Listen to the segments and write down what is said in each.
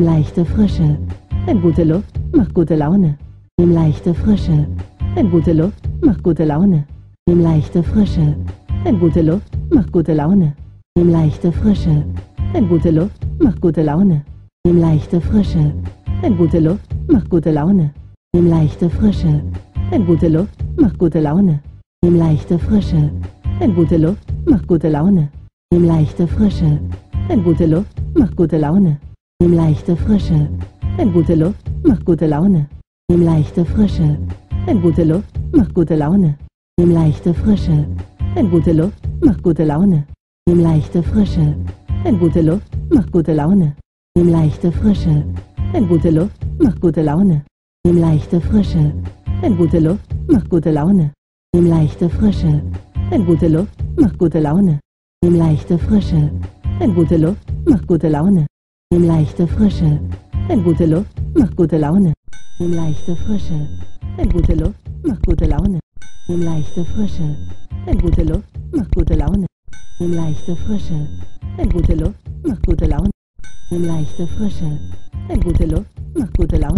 Leichte Frische. Denn gute Luft macht gute Laune. Nimm leichte Frische. Denn gute Luft macht gute Laune. Nimm leichte Frische. Denn gute Luft macht gute Laune. Nimm leichte Frische. Denn gute Luft macht gute Laune. Nimm leichte Frische. Denn gute Luft macht gute Laune. Nimm leichte Frische. Denn gute Luft macht gute Laune. Nimm leichte Frische. Denn gute Luft macht gute Laune. Nimm leichte Frische. Denn gute Luft macht gute Laune. Nimm leichte Frische. Denn gute Luft macht gute Laune. Nimm leichte Frische. Denn gute Luft macht gute Laune. Nimm leichte Frische. Denn gute Luft macht gute Laune. Nimm leichte Frische. Denn gute Luft macht gute Laune. Nimm leichte Frische. Denn gute Luft macht gute Laune. Nimm leichte Frische. Denn gute Luft macht gute Laune. Nimm leichte Frische. Denn gute Luft macht gute Laune. Nimm leichte Frische. Denn gute Luft macht gute Laune. Nimm leichte Frische. Denn gute Luft macht gute Laune. Nimm leichte Frische. Denn gute Luft macht gute Laune. Nimm leichte Frische. Denn gute Luft macht gute Laune. Nimm leichte Frische. Denn gute Luft macht gute Laune. Nimm leichte Frische. Denn gute Luft macht gute Laune.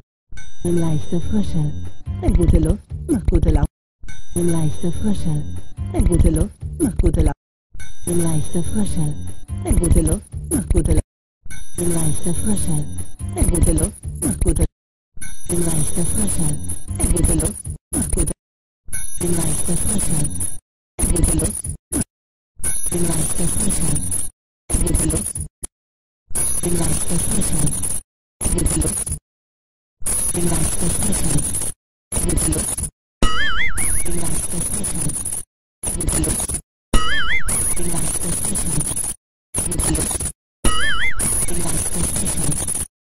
Nimm leichte Frische. Denn gute Luft macht gute Laune. Nimm leichte Frische. Denn gute Luft macht gute Laune. Nimm leichte Frische. Denn gute Luft macht gute Laune. Nimm leichte Frische. Denn gute Luft macht gute Nimm leichte Frische. Denn gute Luft macht gute Nimm leichte Frische. Denn gute Luft Nimm leichte Frische. Denn gute Luft Nimm leichte Frische. Denn gute United States Issues